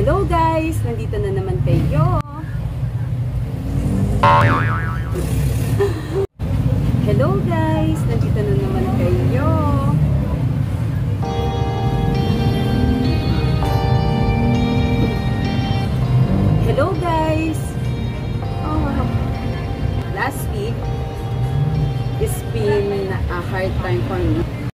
Hello guys! Nandito na naman kayo. Hello guys! Nandito na naman kayo. Hello guys! Oh, last week, it's been a hard time for me.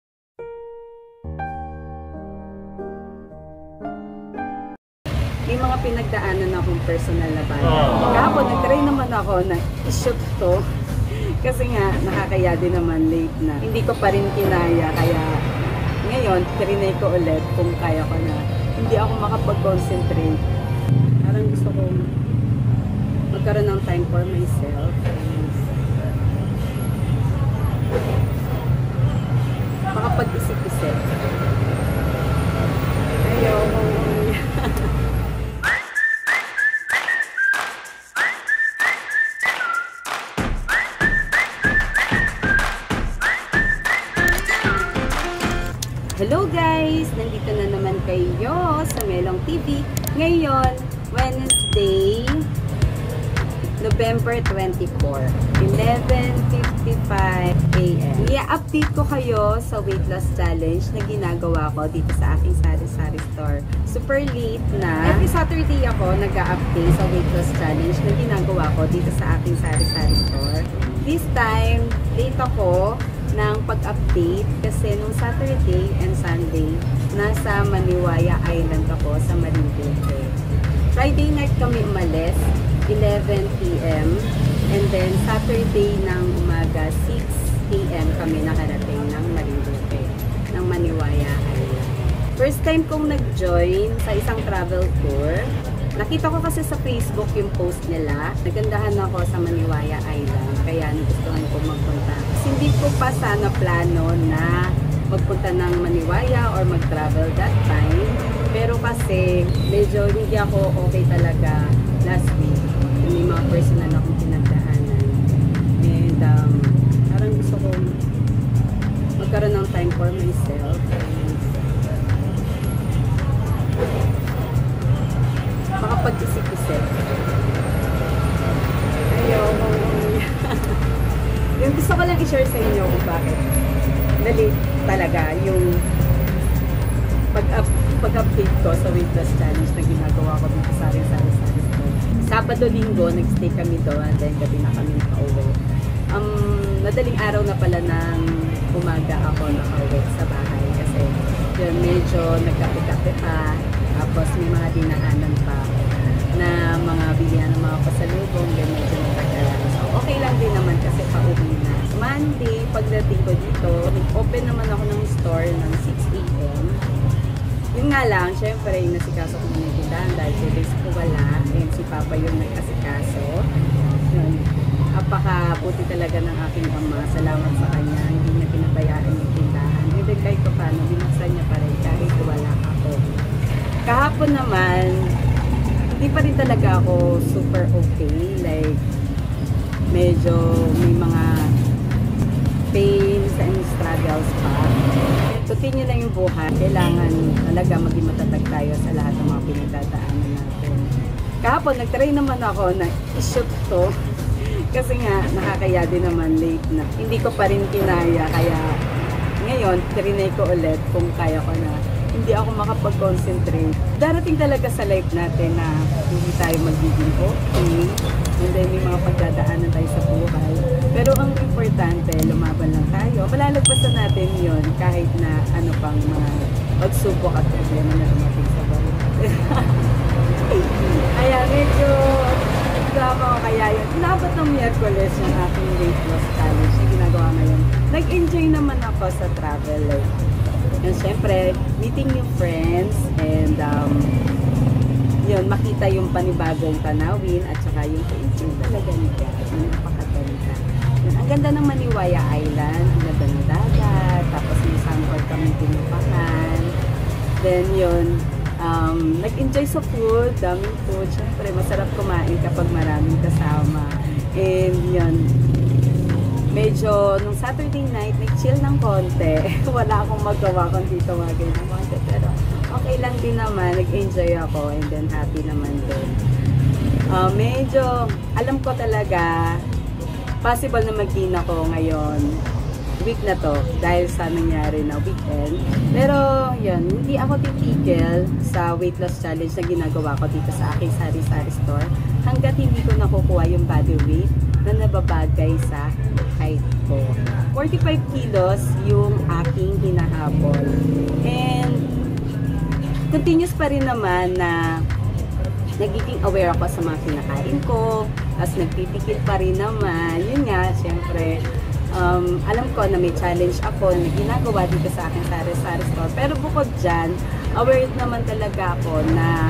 Personal na bagay. Oh. Kahapon, nag-try naman ako na i-shoot to. Kasi nga, nakakaya din naman late na. Hindi ko pa rin kinaya, kaya ngayon, trinay ko ulit kung kaya ko na. Hindi ako makapag-concentrate. Parang gusto ko magkaroon ng time for myself. Makapag-isip-isip. Guys! Nandito na naman kayo sa Melong TV. Ngayon, Wednesday, November 24, 11.55 a.m. I-update ko kayo sa weight loss challenge na ginagawa ko dito sa aking sari-sari store. Super late na. Every Saturday ako nag-update sa weight loss challenge na ginagawa ko dito sa aking sari-sari store. This time, late ako ng pag-update kasi nung Saturday and Sunday, nasa Maniwaya Island ako sa Marinduque. Friday night kami umalis, 11 p.m. And then Saturday ng umaga, 6 p.m. kami nakarating ng Marinduque, ng Maniwaya Island. First time kong nag-join sa isang travel tour. Nakita ko kasi sa Facebook yung post nila. Nagandahan ako sa Maniwaya Island, kaya nagustuhan ko magpunta. Kasi hindi ko pa sana plano na magpunta ng Maniwaya or mag-travel that time. Pero kasi medyo hindi ako okay talaga last week. May mga personal akong pinagdaanan. And um, parang gusto ko magkaroon ng time for myself. Makapag-isip-isip. Ayaw ko. yung gusto ko lang i-share sa inyo kung bakit na-late talaga yung pag-up pag-update ko sa weight loss challenge na ginagawa ko dito sa rin sa Sari Sabado linggo, nag-stay kami doon then gabi na kami nakauwi. Um, madaling araw na pala ng umaga ako nakauwi sa bahay kasi yun, medyo nagkape-kape pa tapos may mga dinaanan pa na mga bilihan ng mga pasalubong then medyo natagalan. So okay lang din naman kasi pauwi na. Monday, pagdating ko dito, open naman ako ng store ng 6 a.m. Yun nga lang, syempre, yung nasikaso ko muna tindahan dahil two days ko wala. And si Papa yung nagkasikaso. Yun. Apakabuti talaga ng aking ama. Salamat sa kanya. Hindi niya pinabayaan yung tindahan. Then kahit pa paano, binuksan niya pa rin kahit wala ako. Kahapon naman, hindi pa rin talaga ako super okay. Like, medyo may mga pains and struggles pa. Continue lang yung buhay. Kailangan talaga maging matatag tayo sa lahat ng mga pinagdadaanan natin. Kahapon, nag-try naman ako na i-shoot to. Kasi nga, nakakaya din naman late na. Hindi ko pa rin kinaya. Kaya ngayon, trinay ko ulit kung kaya ko na hindi ako makapag-concentrate. Darating talaga sa life natin na hindi tayo magiging okay. And then may mga pagdadaanan tayo sa buhay. Pero ang importante, lumaban lang tayo. Malalagpasan natin yon kahit na ano pang mga pagsubok at problema na dumating sa buhay. Kaya medyo drama ko kaya yun. Inabot ng Miyerkules yung aking weight loss challenge na ginagawa ngayon. Nag-enjoy naman ako sa travel. Like, and syempre, meeting new friends and um, yun, makita yung panibagong tanawin at saka yung enjoy talaga ni God. Napakaganda. Yun, ang ganda ng Maniwaya Island, ang ganda ng dagat, tapos may sandboard kami pinupahan. Then yun, um, nag-enjoy sa food, daming food. Siyempre, masarap kumain kapag maraming kasama. And yun, medyo nung Saturday night, nag-chill ng konti. Wala akong magawa kundi tumagay ng konti. Pero okay lang din naman. Nag-enjoy ako and then happy naman din. Uh, medyo, alam ko talaga, possible na mag-gain ako ngayon week na to dahil sa nangyari na weekend. Pero yun, hindi ako titigil sa weight loss challenge na ginagawa ko dito sa aking sari-sari store hanggat hindi ko nakukuha yung body weight na nababagay sa height ko. 45 kilos yung aking hinahabol. And continuous pa rin naman na nagiging aware ako sa mga kinakain ko, tapos nagpipikit pa rin naman. Yun nga, syempre, um, alam ko na may challenge ako na ginagawa dito sa akin sa Sari Store. Pero bukod dyan, aware naman talaga ako na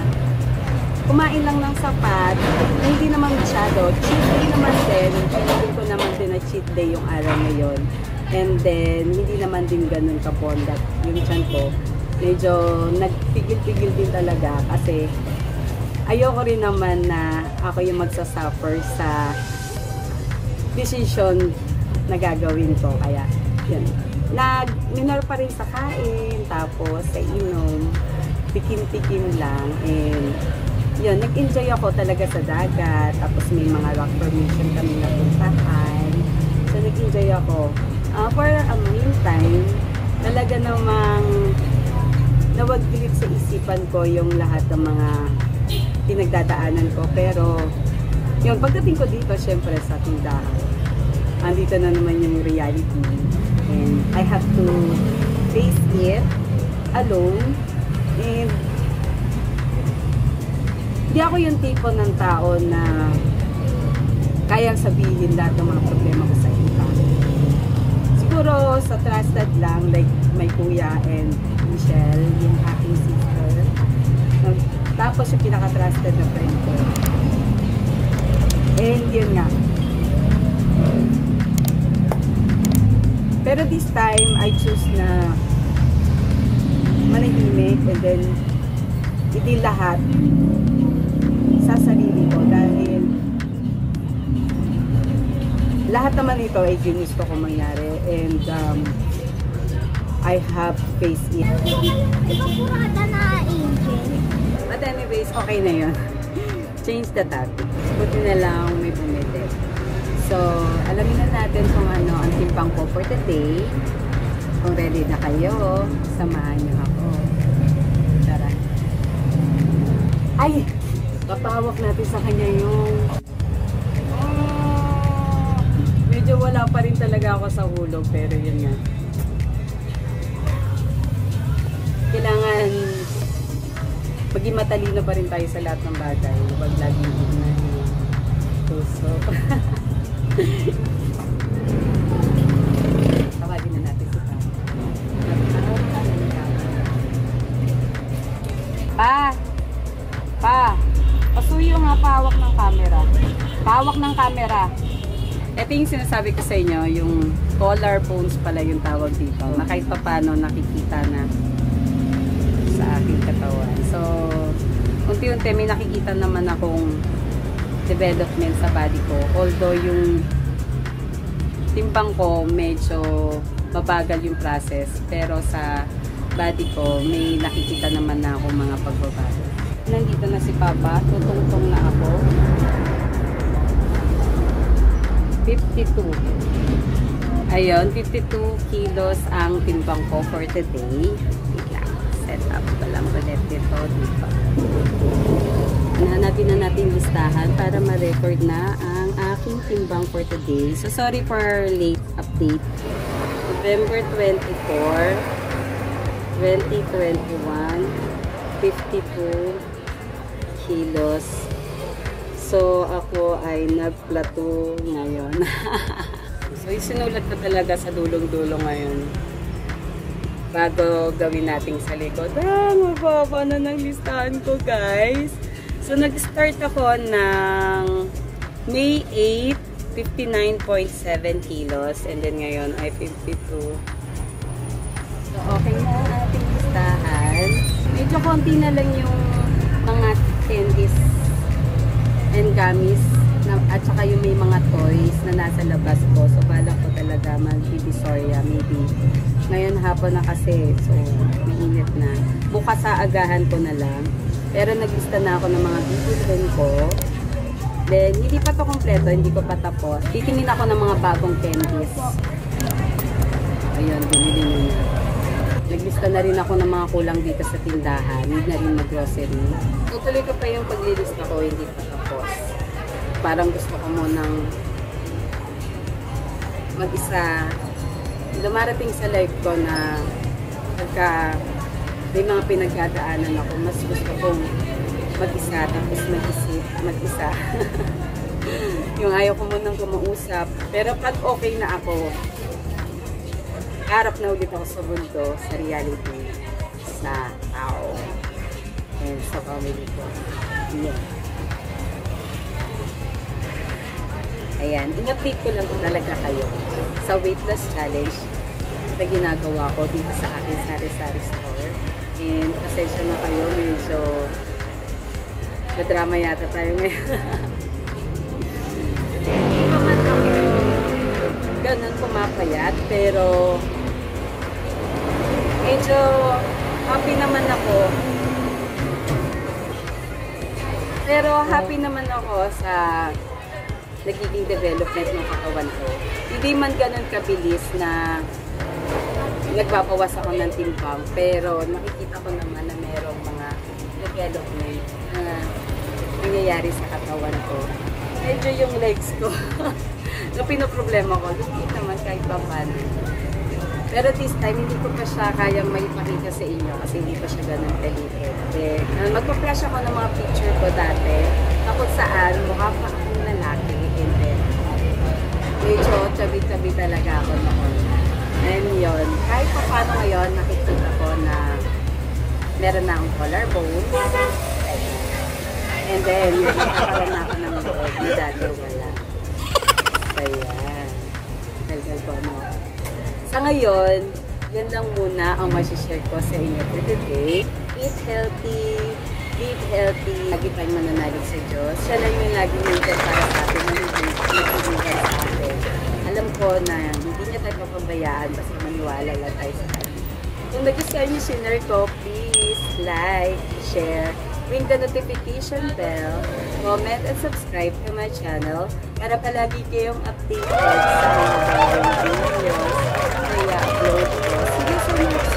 kumain lang ng sapat, hindi naman masyado. Cheat day naman din, hindi ko naman din na cheat day yung araw na yon. And then, hindi naman din ganun kapondat yung chan ko. Medyo nagpigil-pigil din talaga kasi ayoko rin naman na ako yung magsasuffer sa decision na gagawin ko. Kaya, yun. Nag-minor pa rin sa kain, tapos sa inom, pikin-pikin lang, and yun, nag-enjoy ako talaga sa dagat, tapos may mga rock formation kami napuntahan. So, nag-enjoy ako. Uh, for a meantime, talaga namang nawagdilit sa isipan ko yung lahat ng mga pinagdadaanan ko. Pero, yung pagdating ko dito, syempre sa tindahan, andito na naman yung reality. And I have to face it alone. And hindi ako yung tipo ng tao na kayang sabihin lahat ng mga problema ko sa iba. Siguro sa trusted lang, like my kuya and Michelle, yung aking sister. Tapos yung pinaka-trusted na friend ko. And yun nga, Pero this time, I choose na manahimik and then hindi lahat naman ito ay ginusto ko mangyari and um, I have faced it. But anyways, okay na yun. Change the topic. Buti na lang may bumili. So, alamin na natin kung ano ang timpang ko for today. Kung ready na kayo, samahan niyo ako. Tara. Ay! Kapawak natin sa kanya yung... medyo wala pa rin talaga ako sa hulog, pero yun nga. Kailangan maging matalino pa rin tayo sa lahat ng bagay. Huwag laging ignahin. Puso. Tawagin na natin si Pa! Pa! Pasuyo nga pawak ng camera. Pawak ng camera. Yung sinasabi ko sa inyo, yung collar bones pala yung tawag dito. Na kahit pa paano nakikita na sa aking katawan. So, unti-unti may nakikita naman akong development sa body ko. Although yung timbang ko medyo mabagal yung process. Pero sa body ko may nakikita naman na ako mga pagbabago. Nandito na si Papa. Tutungtong na ako. 52. Ayun, 52 kilos ang timbang ko for today. Wait lang. Set up ko lang ulit dito. Dito hanapin na natin listahan para ma-record na ang aking timbang for today. So, sorry for late update. November 24, 2021, 52 kilos. So, ay nag-plateau ngayon. so, isinulat ko talaga sa dulong-dulong ngayon bago gawin nating sa likod. Ah, mababa na ng listahan ko, guys. So, nag-start ako ng May 8, 59.7 kilos. And then ngayon ay 52. So, okay na ang ating listahan. Medyo konti na lang yung mga candies and gummies na, at saka yung may mga toys na nasa labas ko. So, bala ko talaga mag-divisoria maybe. Ngayon maghapon na kasi. So, mainit na. Bukas sa agahan ko na lang. Pero naglista na ako ng mga bibilhin ko. Then, hindi pa to kompleto, hindi ko pa tapos. Titingin ako ng mga bagong candies. Ayun, binili niya. Naglista na rin ako ng mga kulang dito sa tindahan. Need na rin mag-grocery. Tutuloy ko pa yung paglilista ko, hindi pa tapos. Parang gusto ko munang mag-isa. Dumarating sa life ko na pagka may mga pinagdadaanan ako, mas gusto kong mag-isa, tapos mag-isip, mag-isa. yung ayaw ko munang kumausap. Pero pag okay na ako, harap na ulit ako sa mundo, sa reality, sa tao, and sa family ko. Yeah. Ayan, in-update ko lang talaga kayo sa weight loss challenge na ginagawa ko dito sa aking sari-sari store. And pasensya na kayo, medyo na-drama yata tayo ngayon. Ganun pumapayat, pero medyo happy naman ako. Pero happy naman ako sa nagiging development ng katawan ko. Hindi man ganun kabilis na nagbabawas ako ng timbang, pero nakikita ko naman na merong mga development na nangyayari sa katawan ko. Medyo yung legs ko, na pinoproblema ko, hindi naman kahit pa paano. Pero this time, hindi ko pa siya kayang maipakita sa inyo kasi hindi pa siya ganun kaliit. Eh, magpa-flash ako ng mga picture ko dati na kung saan mukha pa akong lalaki medyo tabi-tabi talaga ako noon. And yun, kahit pa paano ngayon, nakikita ko na meron na akong collarbone. And then, nakakaroon na ako ng loob na dati wala. So, yan. Dalgal ko ano. Sa ngayon, yan lang muna ang masishare ko sa inyo for today. Eat healthy, live healthy. Lagi tayong mananalig sa Diyos. Siya lang yung lagi nandiyan para sa atin, nagtutulungan sa atin. Alam ko na hindi niya tayo papabayaan basta maniwala lang tayo sa Kanya. Kung nagustuhan niyo sinner ko, please like, share, ring the notification bell, comment, and subscribe to my channel para palagi kayong updated sa mga bagong videos na i-upload ko. See you so!